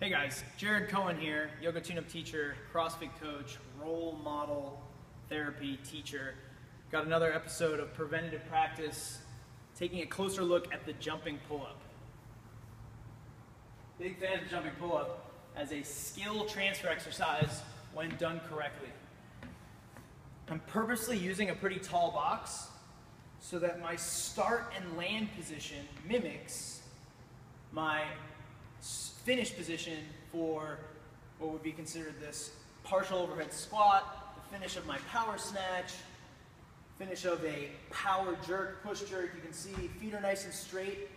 Hey guys, Jared Cohen here, yoga tune-up teacher, CrossFit coach, Roll Model therapy teacher. Got another episode of preventative practice, taking a closer look at the jumping pull-up. Big fan of jumping pull-up as a skill transfer exercise when done correctly. I'm purposely using a pretty tall box so that my start and land position mimics my finish position for what would be considered this partial overhead squat, the finish of my power snatch, finish of a power jerk, push jerk. You can see feet are nice and straight.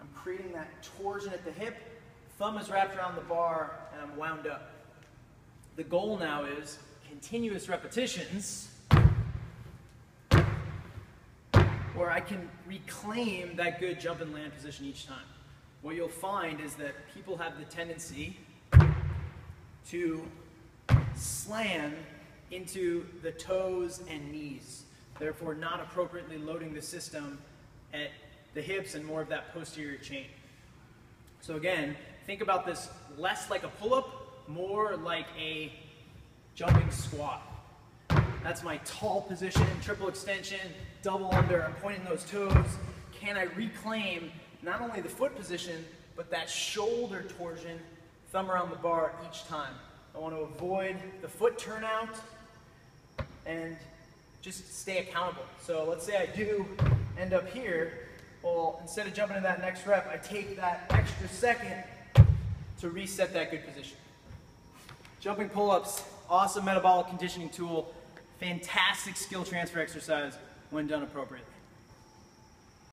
I'm creating that torsion at the hip. Thumb is wrapped around the bar and I'm wound up. The goal now is continuous repetitions where I can reclaim that good jump and land position each time what you'll find is that people have the tendency to slam into the toes and knees, therefore not appropriately loading the system at the hips and more of that posterior chain. So again, think about this less like a pull-up, more like a jumping squat. That's my tall position, triple extension, double under, I'm pointing those toes. Can I reclaim not only the foot position, but that shoulder torsion, thumb around the bar each time. I want to avoid the foot turnout and just stay accountable. So let's say I do end up here, well, instead of jumping to that next rep, I take that extra second to reset that good position. Jumping pull-ups, awesome metabolic conditioning tool, fantastic skill transfer exercise when done appropriately.